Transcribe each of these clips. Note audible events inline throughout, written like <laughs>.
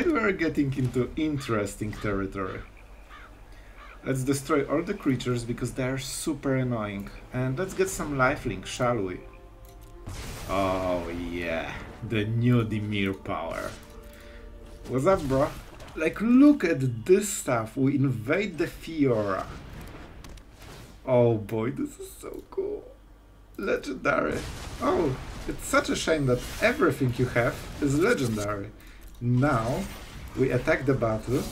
Alright, we're getting into interesting territory. Let's destroy all the creatures because they are super annoying. And let's get some lifelink, shall we? Oh yeah, the new Dimir power. What's up, bro? Like, look at this stuff. We invade the Fiora. Oh boy, this is so cool. Legendary. Oh, it's such a shame that everything you have is legendary. Now, we attack the battle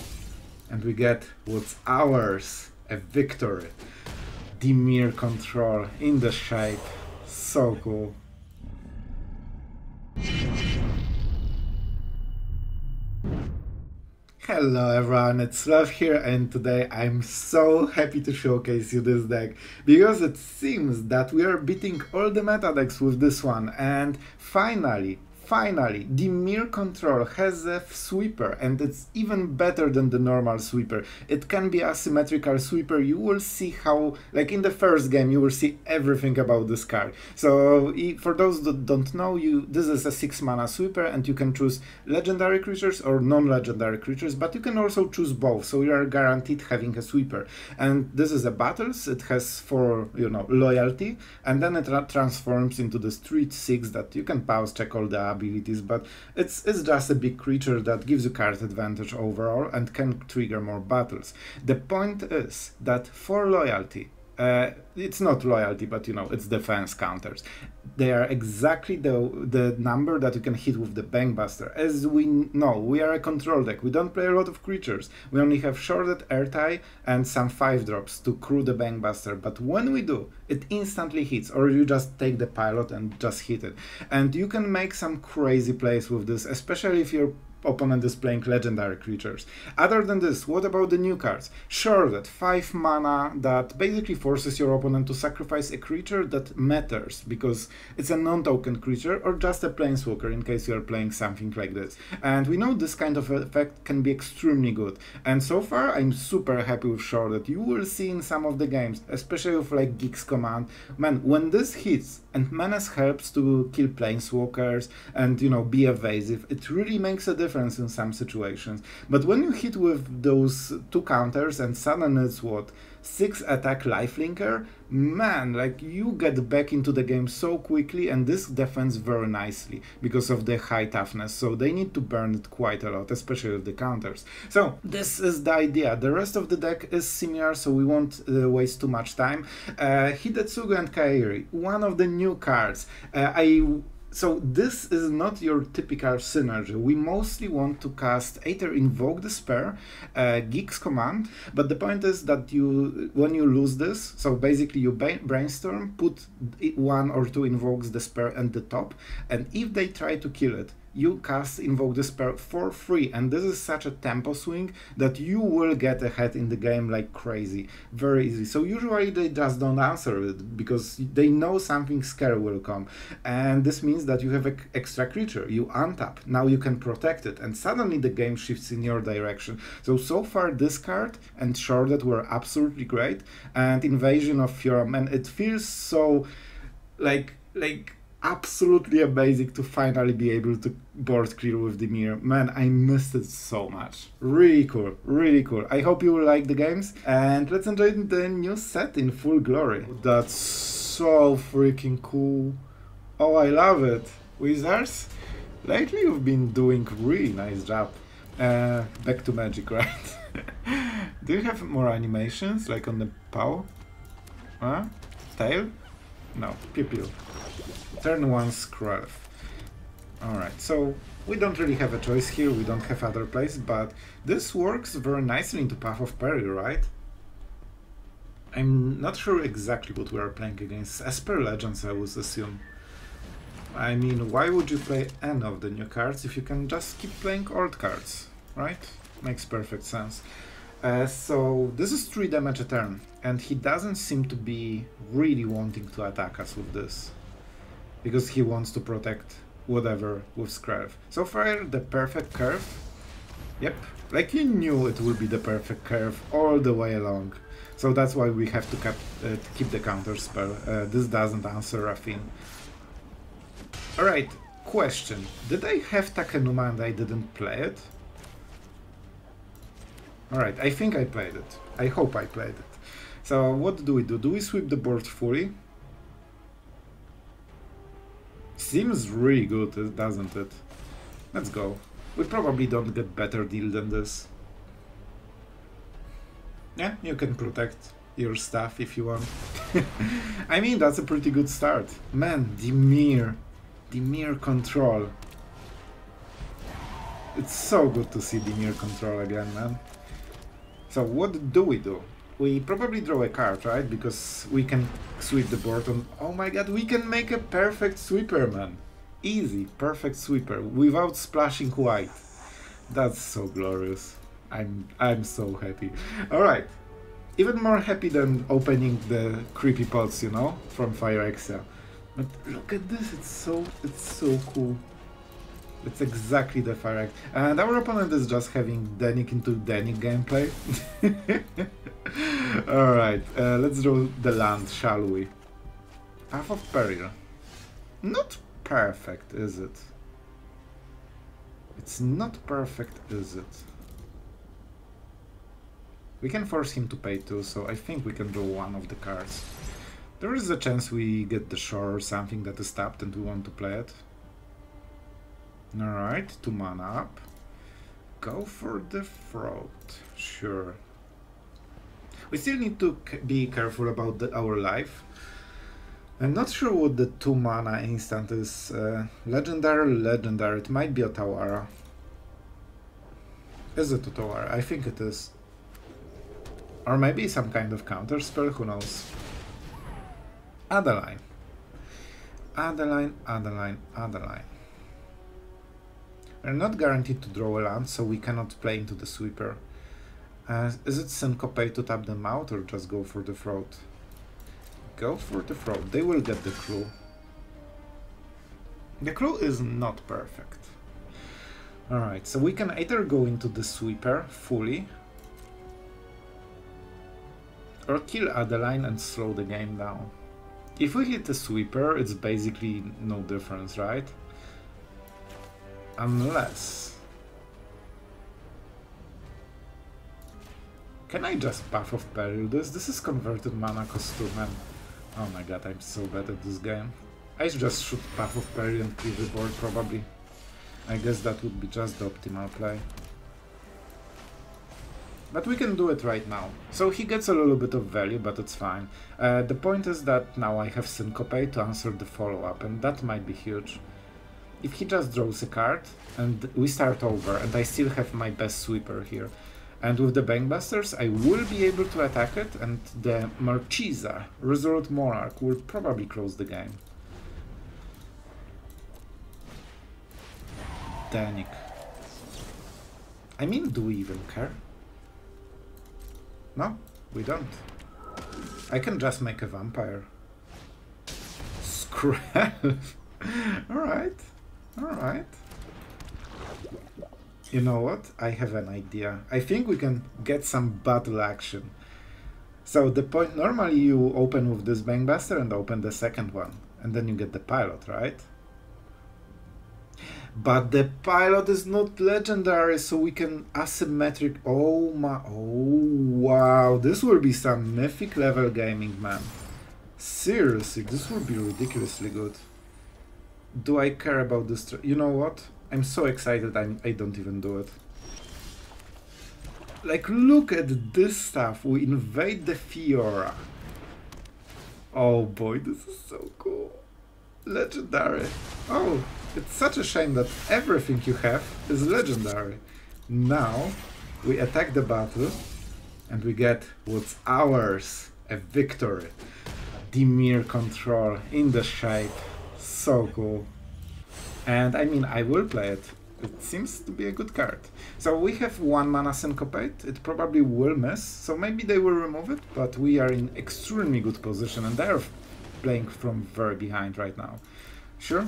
and we get what's ours, a victory. Dimir control in the shape. So cool. Hello everyone, it's Sloth here and today I'm so happy to showcase you this deck because it seems that we are beating all the meta decks with this one and finally Finally, Dimir Control has a sweeper and it's even better than the normal sweeper. It can be a symmetrical sweeper. You will see how, like in the first game, you will see everything about this card. So for those that don't know, you this is a 6 mana sweeper and you can choose legendary creatures or non-legendary creatures, but you can also choose both. So you are guaranteed having a sweeper. And this is a battles. It has for, you know, loyalty and then it transforms into the street 6 that you can pause check all the abilities, but it's it's just a big creature that gives you card advantage overall and can trigger more battles. The point is that for loyalty, uh, it's not loyalty, but you know, it's defense counters. They are exactly the the number that you can hit with the Bankbuster. As we know, we are a control deck. We don't play a lot of creatures. We only have Sheoldred Ertai and some 5 drops to crew the Bankbuster. But when we do, it instantly hits, or you just take the pilot and just hit it. And you can make some crazy plays with this, especially if you're opponent is playing legendary creatures. Other than this, what about the new cards? Sure, that 5 mana that basically forces your opponent to sacrifice a creature that matters because it's a non-token creature or just a planeswalker in case you're playing something like this. And we know this kind of effect can be extremely good. And so far I'm super happy with Shore that you will see in some of the games, especially with like Gix command. Man, when this hits and Menace helps to kill planeswalkers and you know be evasive, it really makes a difference difference in some situations. But when you hit with those two counters and suddenly it's what, 6 attack lifelinker, man, like you get back into the game so quickly and this defends very nicely because of the high toughness. So they need to burn it quite a lot, especially with the counters. So this is the idea. The rest of the deck is similar, so we won't uh, waste too much time. Uh, and Kairi, one of the new cards. Uh, I so this is not your typical synergy. We mostly want to cast either Invoke Despair, uh, Gix command, but the point is that you, when you lose this, so basically you brainstorm, put one or two Invokes Despair at the top, and if they try to kill it, you cast Invoke Despair for free, and this is such a tempo swing that you will get ahead in the game like crazy, very easy. So usually they just don't answer it because they know something scary will come, and this means that you have an extra creature. You untap, now you can protect it, and suddenly the game shifts in your direction. So so far this card and Sheoldred were absolutely great, and Invasion of Fiora, and it feels so like like absolutely amazing to finally be able to board clear with Dimir. Man, I missed it so much. Really cool, really cool. I hope you will like the games and let's enjoy the new set in full glory. That's so freaking cool. Oh, I love it. Wizards, lately you've been doing really nice job. Uh, back to magic, <laughs> right? Do you have more animations like on the POW? Huh? Tail? No, pew pew. Turn one Skrelv. Alright, so we don't really have a choice here, we don't have other plays, but this works very nicely into Path of Peril, right? I'm not sure exactly what we are playing against. Esper Legends, I would assume. I mean, why would you play any of the new cards if you can just keep playing old cards, right? Makes perfect sense. Uh, so this is 3 damage a turn, and he doesn't seem to be really wanting to attack us with this because he wants to protect whatever with Skrelv. So far, the perfect curve. Yep, like you knew it would be the perfect curve all the way along. So that's why we have to, cap, uh, keep the counter spell. Uh, this doesn't answer Raffine. Alright, question. Did I have Takenuma and I didn't play it? Alright, I think I played it. I hope I played it. So what do we do? Do we sweep the board fully? Seems really good, uh, doesn't it? Let's go. We probably don't get better deal than this. Yeah, you can protect your stuff if you want. <laughs> I mean, that's a pretty good start. Man, Dimir. Dimir control. It's so good to see the Dimir control again, man. So what do we do? We probably draw a card, right? Because we can sweep the board on... Oh my god, we can make a perfect sweeper, man. Easy, perfect sweeper, without splashing white. That's so glorious. I'm I'm so happy. Alright. Even more happy than opening the creepy pots, you know, from Fire Phyrexia. But look at this, it's so it's so cool. It's exactly the Fire And our opponent is just having Danik into Danik gameplay. <laughs> Alright, uh, let's draw the land, shall we? Path of Peril. Not perfect, is it? It's not perfect, is it? We can force him to pay two, so I think we can draw one of the cards. There is a chance we get the shore or something that is tapped and we want to play it. Alright, two mana up. Go for the throat, sure. We still need to be careful about the, our life. I'm not sure what the 2 mana instant is. Uh, legendary, legendary. It might be Otawara. Is it Otawara? I think it is. Or maybe some kind of counter spell, who knows. Adeline. Adeline, Adeline, Adeline. We're not guaranteed to draw a land, so we cannot play into the sweeper. Uh, is it Syncopate to tap them out or just go for the throat? Go for the throat. They will get the clue. The clue is not perfect. Alright, so we can either go into the sweeper fully or kill Adeline and slow the game down. If we hit the sweeper, it's basically no difference, right? Unless... Can I just Path of Peril this? This is converted mana costume and... Oh my god, I'm so bad at this game. I just shoot Path of Peril and clear the board probably. I guess that would be just the optimal play. But we can do it right now. So he gets a little bit of value, but it's fine. Uh, the point is that now I have Syncopate to answer the follow-up, and that might be huge if he just draws a card and we start over and I still have my best sweeper here and with the Bankbusters I will be able to attack it and the Marchesa, Resolute Monarch, will probably close the game. Danik. I mean, do we even care? No, we don't. I can just make a vampire. Scrap. <laughs> Alright. Alright. You know what? I have an idea. I think we can get some battle action. So the point, normally you open with this Bankbuster and open the second one. And then you get the pilot, right? But the pilot is not legendary, so we can asymmetric. Oh my, oh wow, this will be some mythic level gaming, man. Seriously, this will be ridiculously good do I care about this? You know what? I'm so excited I'm, I don't even do it. Like, look at this stuff. We invade the Fiora. Oh boy, this is so cool. Legendary. Oh, it's such a shame that everything you have is legendary. Now, we attack the battle and we get what's ours. A victory. Dimir control in the shape so cool. And I mean, I will play it. It seems to be a good card. So we have one mana Syncopate. It probably will miss, so maybe they will remove it, but we are in extremely good position and they're playing from very behind right now. Sure,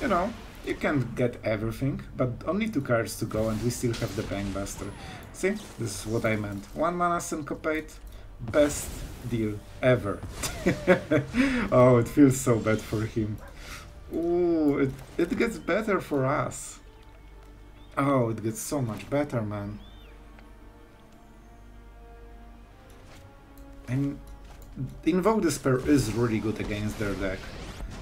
you know, you can get everything, but only two cards to go and we still have the Bankbuster. See, this is what I meant. One mana Syncopate, best deal ever. <laughs> oh, it feels so bad for him. Ooh, it, it gets better for us. Oh, it gets so much better, man. And Invoke Despair is really good against their deck.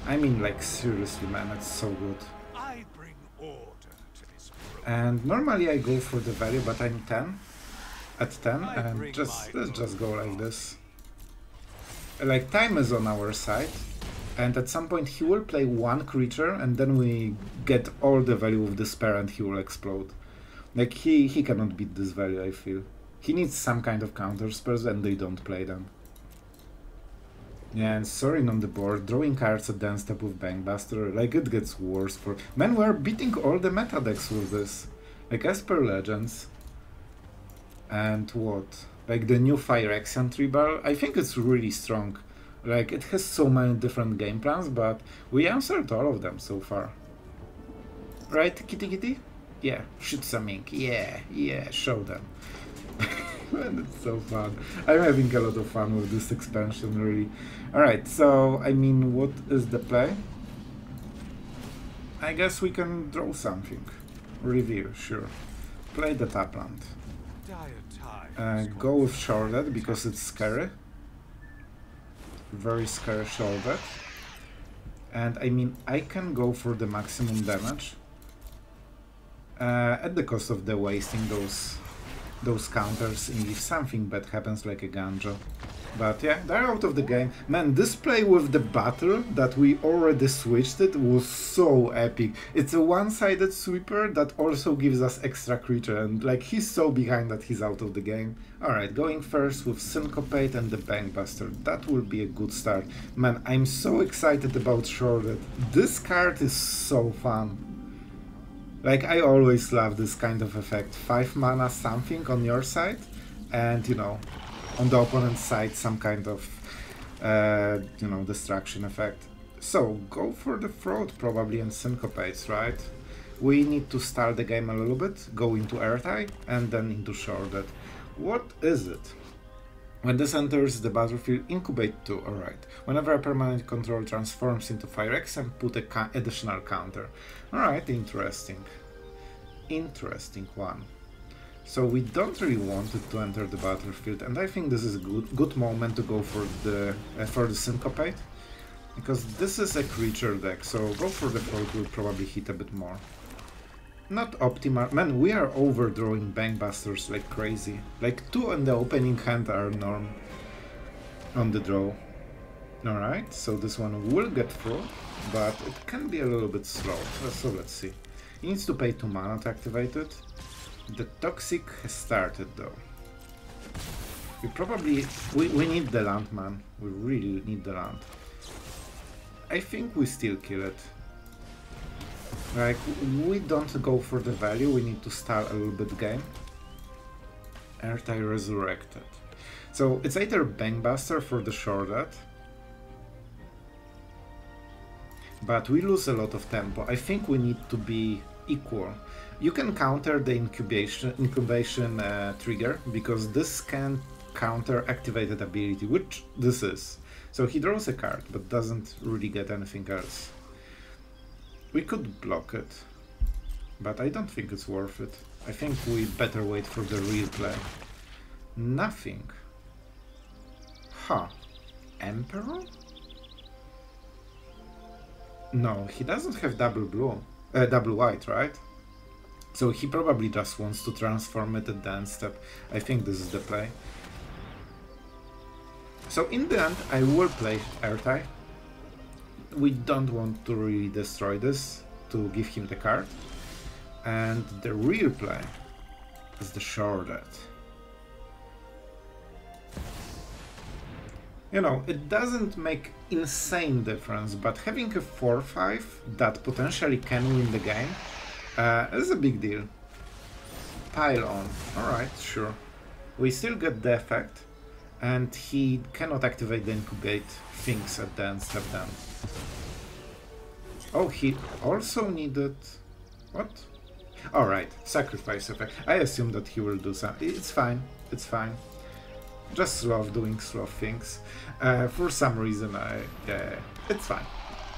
I mean, like, seriously, man, it's so good. I bring order to this. And normally I go for the value, but I'm 10 at 10, I and just let's just go like this. Like time is on our side, and at some point he will play one creature, and then we get all the value of despair, and he will explode. Like he he cannot beat this value. I feel he needs some kind of counter and they don't play them. Yeah, and Sorin on the board, drawing cards at end step with Bankbuster, like it gets worse for... Man, we're beating all the meta decks with this. Like Esper Legends. And what? Like the new Phyrexian Tribal, I think it's really strong. Like it has so many different game plans, but we answered all of them so far. Right, Kitty Kitty? Yeah, shoot some ink. Yeah, yeah, show them. <laughs> Man, it's so fun. I'm having a lot of fun with this expansion, really. Alright, so, I mean, what is the play? I guess we can draw something. Review, sure. Play the Tapland. Uh, go with Charlotte because it's scary. Very scary Sheoldred. And I mean, I can go for the maximum damage. Uh, at the cost of the wasting those those counters in if something bad happens like a Ganjo. But yeah, they're out of the game. Man, this play with the battle that we already switched it was so epic. It's a one-sided sweeper that also gives us extra creature and like he's so behind that he's out of the game. Alright, going first with Syncopate and the Bankbuster. That will be a good start. Man, I'm so excited about Sheoldred. This card is so fun. Like, I always love this kind of effect. 5 mana something on your side, and, you know, on the opponent's side some kind of, uh, you know, destruction effect. So, go for the Throat probably and Syncopates, right? We need to start the game a little bit, go into Ertai, and then into Sheoldred. What is it? When this enters the battlefield, incubate 2, alright. Whenever a permanent control transforms into Phyrexian, put a ca additional counter. Alright, interesting. Interesting one. So we don't really want to enter the battlefield, and I think this is a good good moment to go for the uh, for the syncopate, because this is a creature deck. So go for the throat will probably hit a bit more. Not optimal. Man, we are overdrawing bankbusters like crazy. Like two on the opening hand are norm on the draw. Alright, so this one will get through, but it can be a little bit slow. So, so let's see. He needs to pay 2 mana to activate it. The Toxic has started though. We probably... We, we need the land, man. We really need the land. I think we still kill it. Like, we don't go for the value, we need to start a little bit game. Ertai Resurrected. So it's either Bankbuster for the Sheoldred, but we lose a lot of tempo. I think we need to be equal. You can counter the incubation incubation uh, trigger because this can counter activated ability, which this is. So he draws a card but doesn't really get anything else. We could block it, but I don't think it's worth it. I think we better wait for the real play. Nothing. Huh. Emperor? No, he doesn't have double blue. Uh, double white, right? So he probably just wants to transform it at the end step. I think this is the play. So in the end, I will play Ertai. We don't want to really destroy this to give him the card. And the real play is the Sheoldred. You know, it doesn't make insane difference, but having a 4-5 that potentially can win the game uh, is a big deal. Pile on. Alright, sure. We still get the effect, and he cannot activate the incubate things at the end step down. Oh, he also needed... What? Alright, sacrifice effect. I assume that he will do some... It's fine, it's fine. Just sloth doing sloth things. Uh, for some reason, I... Uh, it's fine.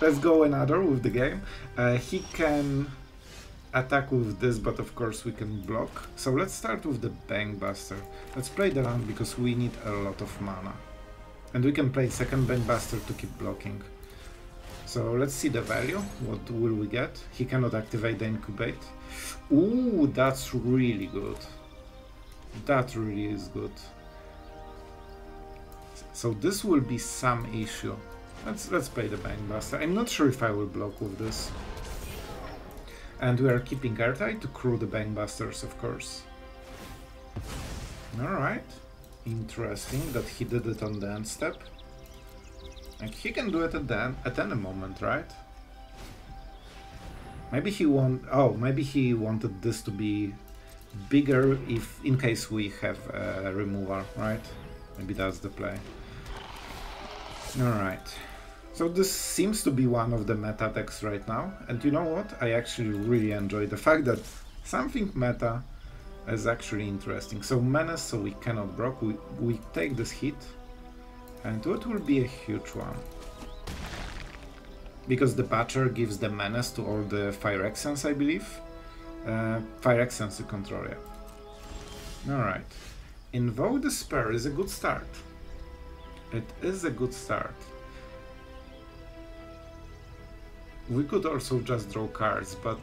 Let's go another with the game. Uh, he can attack with this, but of course we can block. So let's start with the Bankbuster. Let's play the land because we need a lot of mana. And we can play second Bankbuster to keep blocking. So let's see the value. What will we get? He cannot activate the incubate. Ooh, that's really good. That really is good. So this will be some issue. Let's let's play the Bankbuster. I'm not sure if I will block with this. And we are keeping Ertai to crew the Bankbusters, of course. Alright. Interesting that he did it on the end step. Like he can do it at the end, at any moment, right? Maybe he want oh maybe he wanted this to be bigger if in case we have a remover, right? Maybe that's the play. Alright. So this seems to be one of the meta decks right now, and you know what? I actually really enjoy the fact that something meta is actually interesting. So Menace, so we cannot block, we, we take this hit, and what will be a huge one? Because the Butcher gives the Menace to all the Fire Phyrexians, I believe. Uh, Phyrexians to control, yeah. Alright. Invoke Despair is a good start. It is a good start. We could also just draw cards, but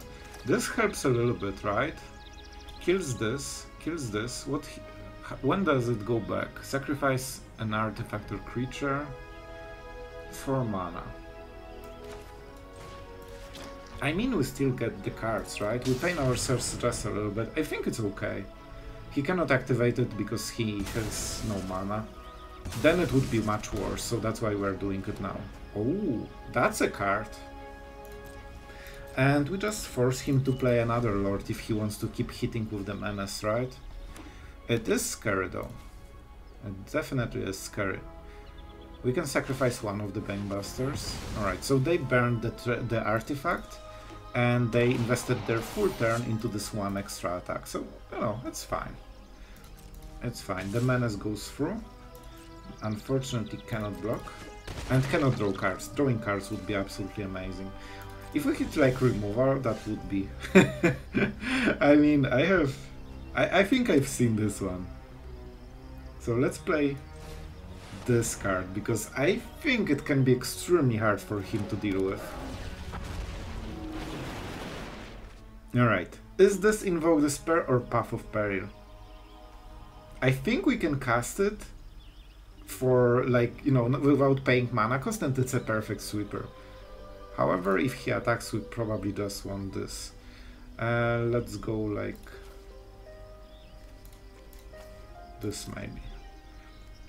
this helps a little bit, right? Kills this, kills this. What? He, when does it go back? Sacrifice an artifact or creature. for mana. I mean, we still get the cards, right? We pain ourselves just a little bit. I think it's okay. He cannot activate it because he has no mana. Then it would be much worse, so that's why we're doing it now. Oh, that's a card. And we just force him to play another lord if he wants to keep hitting with the menace, right? It is scary though. It definitely is scary. We can sacrifice one of the Bankbusters. Alright, so they burned the, the artifact and they invested their full turn into this one extra attack. So, you know, it's fine. It's fine. The menace goes through. Unfortunately cannot block. And cannot draw cards. Drawing cards would be absolutely amazing. If we hit like removal, that would be... <laughs> I mean, I have... I, I think I've seen this one. So let's play this card, because I think it can be extremely hard for him to deal with. Alright, is this Invoke Despair or Path of Peril? I think we can cast it for like, you know, without paying mana cost and it's a perfect sweeper. However, if he attacks, we probably just want this. Uh, let's go like this maybe.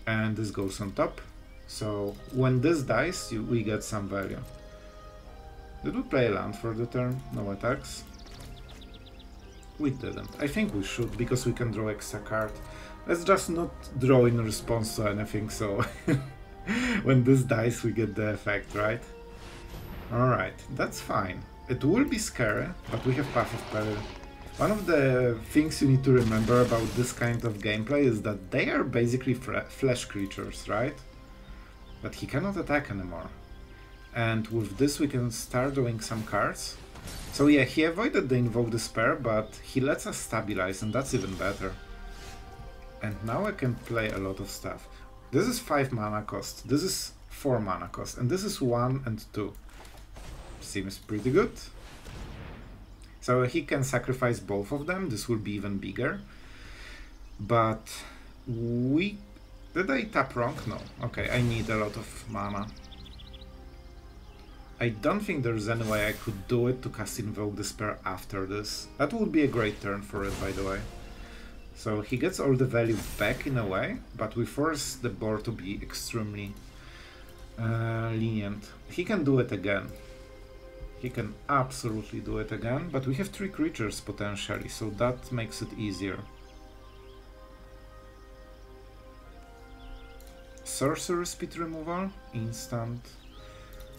And this goes on top. So when this dies, you, we get some value. Did we play land for the turn? No attacks? We didn't. I think we should, because we can draw extra card. Let's just not draw in response to anything, so <laughs> when this dies we get the effect, right? Alright, that's fine. It will be scary, but we have Path of Peril. One of the things you need to remember about this kind of gameplay is that they are basically flesh creatures, right? But he cannot attack anymore. And with this we can start drawing some cards. So yeah, he avoided the Invoke Despair, but he lets us stabilize, and that's even better. And now I can play a lot of stuff. This is 5 mana cost, this is 4 mana cost, and this is 1 and 2 seems pretty good. So he can sacrifice both of them, this will be even bigger. But we... Did I tap wrong? No. Okay, I need a lot of mana. I don't think there's any way I could do it to cast Invoke Despair after this. That would be a great turn for it, by the way. So he gets all the value back in a way, but we force the board to be extremely uh, lenient. He can do it again. He can absolutely do it again, but we have three creatures potentially, so that makes it easier. Sorcerer speed removal, instant.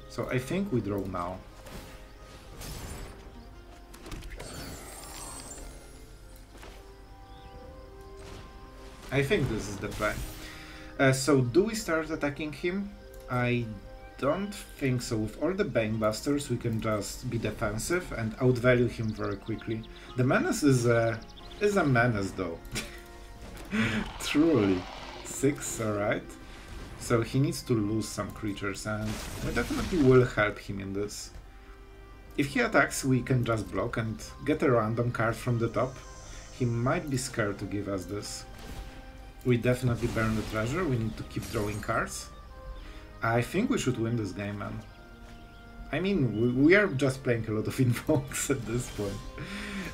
So I think we draw now. I think this is the plan. Uh, so do we start attacking him? I don't think so. With all the Bankbusters, we can just be defensive and outvalue him very quickly. The Menace is a, is a menace, though. <laughs> Truly. Six, alright. So he needs to lose some creatures and we definitely will help him in this. If he attacks, we can just block and get a random card from the top. He might be scared to give us this. We definitely burn the treasure, we need to keep drawing cards. I think we should win this game, man. I mean, we, we are just playing a lot of <laughs> invokes at this point.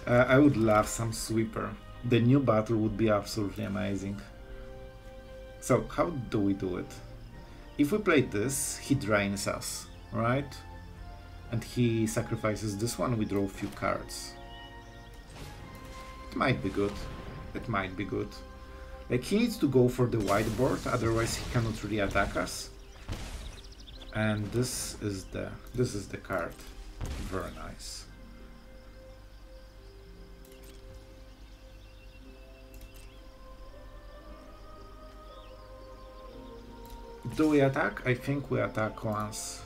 Uh, I would love some sweeper. The new battle would be absolutely amazing. So, how do we do it? If we play this, he drains us, right? And he sacrifices this one, we draw a few cards. It might be good. It might be good. Like, he needs to go for the whiteboard, otherwise he cannot really attack us. And this is the this is the card. Very nice. Do we attack? I think we attack once.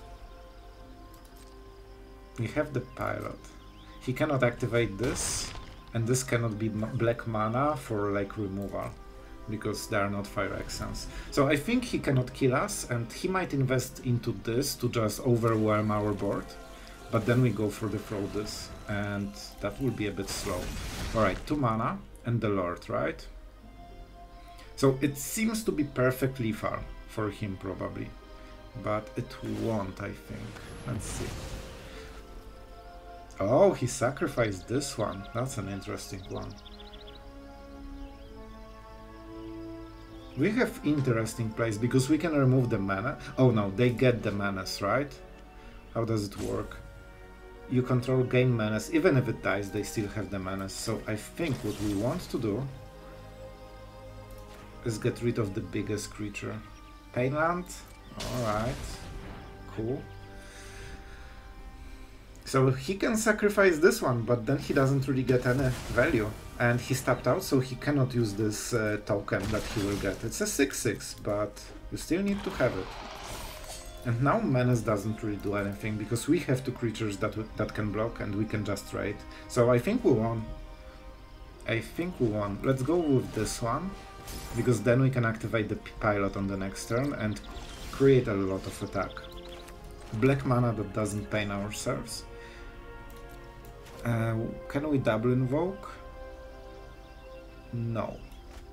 We have the pilot. He cannot activate this, and this cannot be black mana for like removal, because they are not Phyrexians. So I think he cannot kill us, and he might invest into this to just overwhelm our board. But then we go for the this, and that will be a bit slow. Alright, 2 mana, and the Lord, right? So it seems to be perfectly far for him probably. But it won't, I think. Let's see. Oh, he sacrificed this one. That's an interesting one. We have interesting place because we can remove the mana. Oh no, they get the manas, right? How does it work? You control game manas. Even if it dies, they still have the manas. So I think what we want to do is get rid of the biggest creature. Painland? Alright. Cool. So he can sacrifice this one, but then he doesn't really get any value. And he stepped out, so he cannot use this uh, token that he will get. It's a 6-6, but you still need to have it. And now Menace doesn't really do anything, because we have two creatures that, that can block, and we can just trade. So I think we won. I think we won. Let's go with this one, because then we can activate the pilot on the next turn and create a lot of attack. Black mana that doesn't pain ourselves. Uh, can we double invoke? No.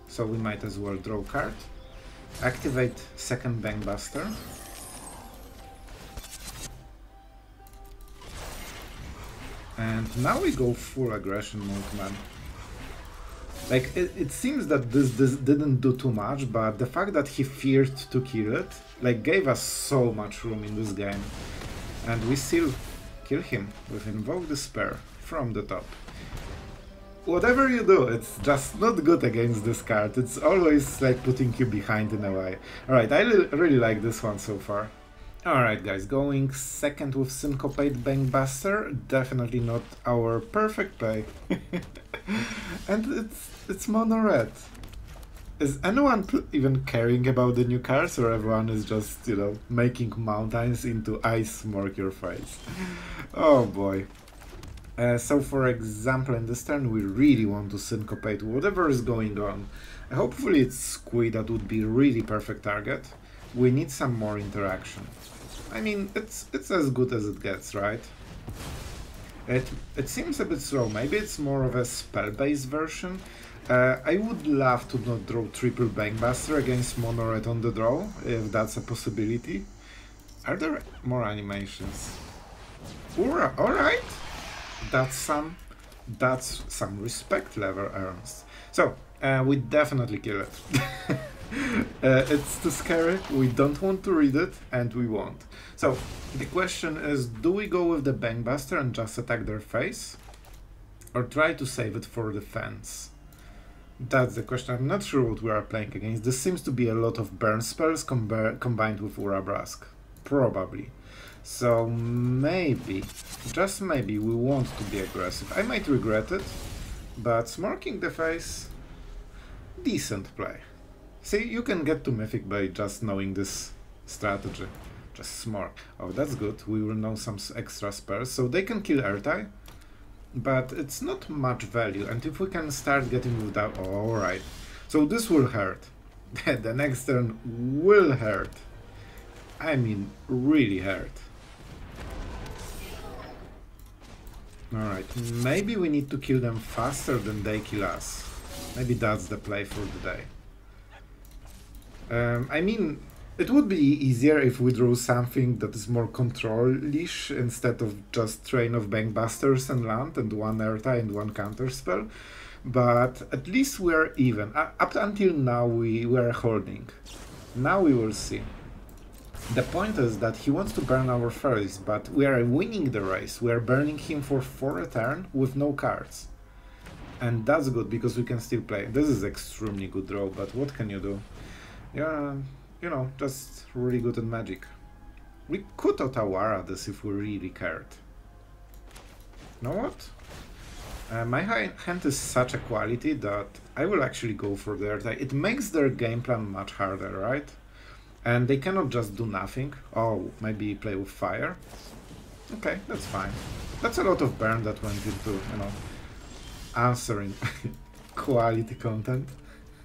So we might as well draw card. Activate second Bankbuster. And now we go full aggression mode, man. Like, it, it seems that this, this didn't do too much, but the fact that he feared to kill it, like, gave us so much room in this game. And we still kill him with Invoke Despair from the top. Whatever you do, it's just not good against this card. It's always like putting you behind in a way. Alright, I really like this one so far. Alright guys, going second with Syncopate Bankbuster, definitely not our perfect play. <laughs> and it's it's mono red. Is anyone even caring about the new cars or everyone is just, you know, making mountains into ice mark your face? oh boy. Uh, so for example, in this turn we really want to syncopate whatever is going on. Hopefully it's Squid, that would be really perfect target. We need some more interaction. I mean, it's it's as good as it gets, right? It, it seems a bit slow, maybe it's more of a spell-based version. Uh, I would love to not draw triple Bankbuster against Mono Red on the draw, if that's a possibility. Are there more animations? Alright! That's some that's some respect level Ernst. So, uh, we definitely kill it. <laughs> uh, it's too scary, we don't want to read it, and we won't. So, the question is, do we go with the Bankbuster and just attack their face? Or try to save it for defense? That's the question. I'm not sure what we are playing against. This seems to be a lot of burn spells combined with Urabrask. Probably. So maybe, just maybe, we want to be aggressive. I might regret it, but smirking the face, decent play. See, you can get to Mythic by just knowing this strategy. Just smart. Oh, that's good. We will know some extra spells. So they can kill Ertai, but it's not much value. And if we can start getting without... Oh, alright. So this will hurt. <laughs> the next turn will hurt. I mean, really hurt. Alright, maybe we need to kill them faster than they kill us. Maybe that's the play for the day. Um, I mean, it would be easier if we drew something that is more control-ish instead of just Train of Bankbusters and land and one Ertai and one counterspell. But at least we're even. Uh, up until now we were holding. Now we will see. The point is that he wants to burn our Fairies, but we are winning the race. We are burning him for 4 a turn with no cards. And that's good, because we can still play. This is extremely good draw, but what can you do? Yeah, you know, just really good at Magic. We could Otawara this if we really cared. You know what? Uh, my hand is such a quality that I will actually go for their... It makes their game plan much harder, right? And they cannot just do nothing. Oh, maybe play with fire. Okay, that's fine. That's a lot of burn that went into, you know, answering <laughs> quality content.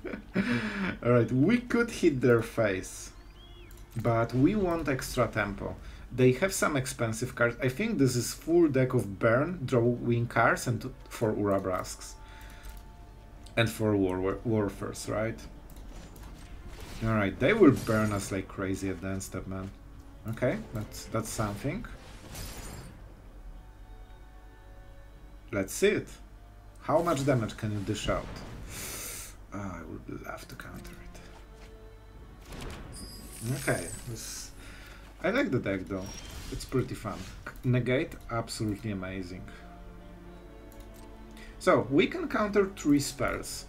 <laughs> Alright, we could hit their face. But we want extra tempo. They have some expensive cards. I think this is full deck of burn, draw win cards, and for Urabrasks. And for war Warfers, right? Alright, they will burn us like crazy at the end step, man. Okay, that's that's something. Let's see it. How much damage can you dish out? Oh, I would love to counter it. Okay, this... I like the deck though. It's pretty fun. Negate, absolutely amazing. So, we can counter three spells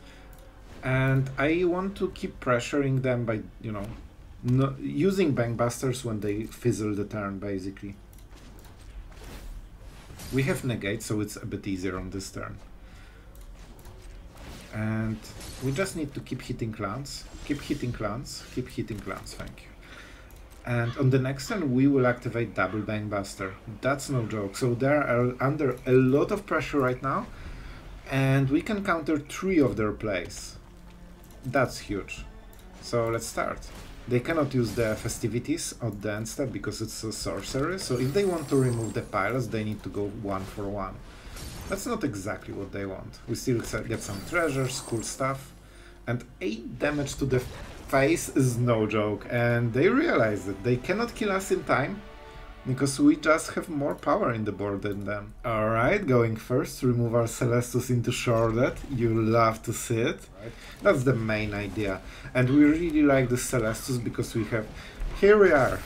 and I want to keep pressuring them by, you know, no, using Bankbusters when they fizzle the turn, basically. We have Negate, so it's a bit easier on this turn. And we just need to keep hitting clans, keep hitting clans, keep hitting clans, thank you. And on the next turn, we will activate Double Bankbuster. That's no joke. So they are under a lot of pressure right now, and we can counter three of their plays. That's huge. So let's start. They cannot use the festivities of the step because it's a sorcery, so if they want to remove the pilots, they need to go one for one. That's not exactly what they want. We still get some treasures, cool stuff, and 8 damage to the face is no joke, and they realize that they cannot kill us in time, because we just have more power in the board than them. Alright, going first, remove our Celestus into Sheoldred. You love to see it. Right. That's the main idea. And we really like the Celestus because we have... Here we are.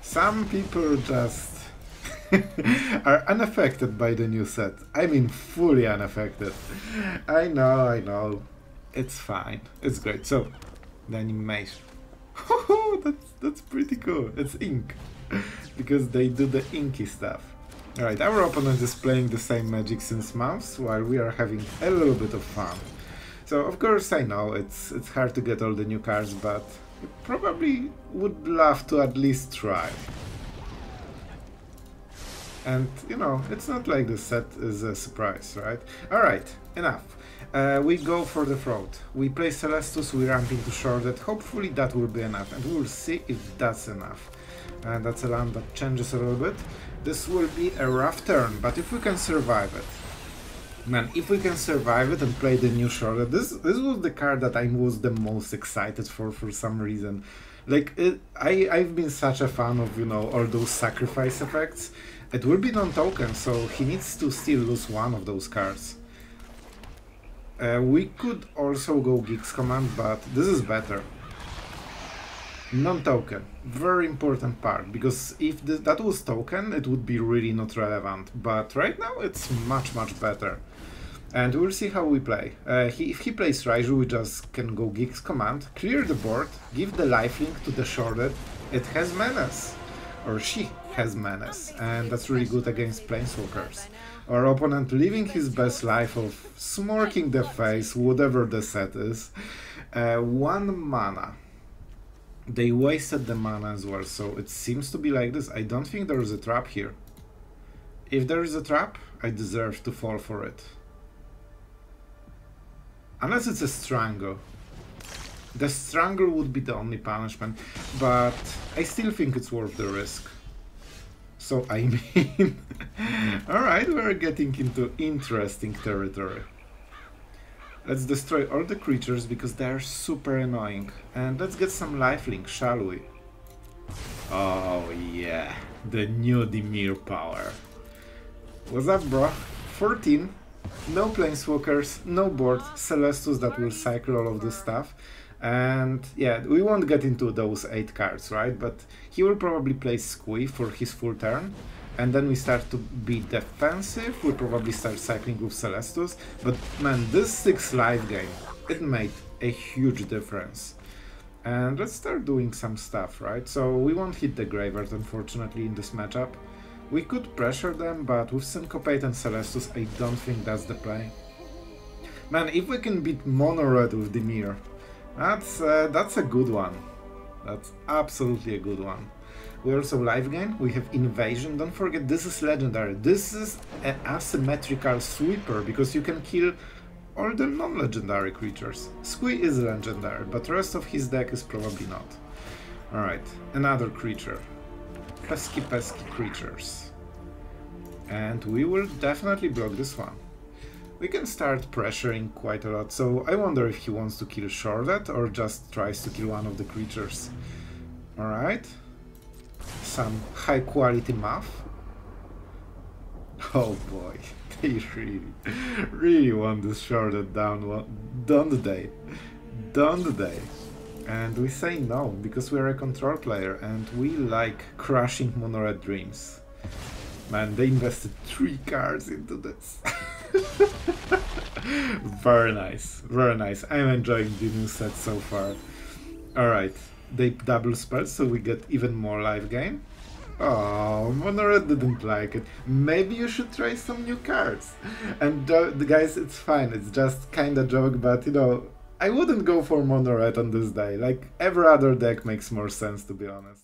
Some people just <laughs> are unaffected by the new set. I mean fully unaffected. I know, I know. It's fine. It's great. So, the animation. <laughs> that's, that's pretty cool. It's ink. <laughs> because they do the inky stuff. Alright, our opponent is playing the same magic since months, while we are having a little bit of fun. So of course I know it's it's hard to get all the new cards, but you probably would love to at least try. And, you know, it's not like the set is a surprise, right? Alright, enough. Uh, we go for the throat. We play Celestus, we ramp into Sheoldred. Hopefully that will be enough, and we will see if that's enough and that's a land that changes a little bit. This will be a rough turn, but if we can survive it, man, if we can survive it and play the new Sheoldred, this this was the card that I was the most excited for for some reason. Like it, I I've been such a fan of you know all those sacrifice effects. It will be non-token, so he needs to still lose one of those cards. Uh, we could also go Gix command, but this is better non-token. Very important part because if the, that was token it would be really not relevant. But right now it's much much better. And we'll see how we play. Uh, he, if he plays Raiju we just can go Gix command clear the board give the lifelink to the Sheoldred it has menace. Or she has menace. And that's really good against planeswalkers. Our opponent living his best life of smirking the face whatever the set is. Uh, one mana they wasted the mana as well, so it seems to be like this. I don't think there is a trap here. If there is a trap, I deserve to fall for it. Unless it's a strangle. The Strangle would be the only punishment, but I still think it's worth the risk. So I <laughs> mean, <laughs> alright, we're getting into interesting territory. Let's destroy all the creatures because they are super annoying. And let's get some lifelink, shall we? Oh yeah, the new Dimir power. What's up bro? 14, no planeswalkers, no board, Celestus that will cycle all of this stuff. And yeah, we won't get into those 8 cards, right? But he will probably play Squee for his full turn. And then we start to be defensive, we probably start cycling with Celestus. But man, this 6 life game, it made a huge difference. And let's start doing some stuff, right? So we won't hit the Graveyard, unfortunately, in this matchup. We could pressure them, but with Syncopate and Celestus, I don't think that's the play. Man, if we can beat Mono Red with Dimir, that's, uh, that's a good one. That's absolutely a good one. We also live gain, we have Invasion, don't forget this is legendary. This is an asymmetrical sweeper, because you can kill all the non-legendary creatures. Squee is legendary, but the rest of his deck is probably not. Alright, another creature. Pesky pesky creatures. And we will definitely block this one. We can start pressuring quite a lot, so I wonder if he wants to kill Sheoldred or just tries to kill one of the creatures. Alright. Some high quality math. Oh boy, <laughs> they really, really want this Sheoldred down, don't they? Don't they? And we say no, because we're a control player and we like crushing Mono-Red Dreams. Man, they invested three cards into this. <laughs> very nice, very nice. I'm enjoying the new set so far. Alright, they double spells, so we get even more life gain. Oh, Mono-Red didn't like it. Maybe you should try some new cards. And uh, guys, it's fine. It's just kinda joke, but you know, I wouldn't go for Mono-Red on this day. Like, every other deck makes more sense, to be honest.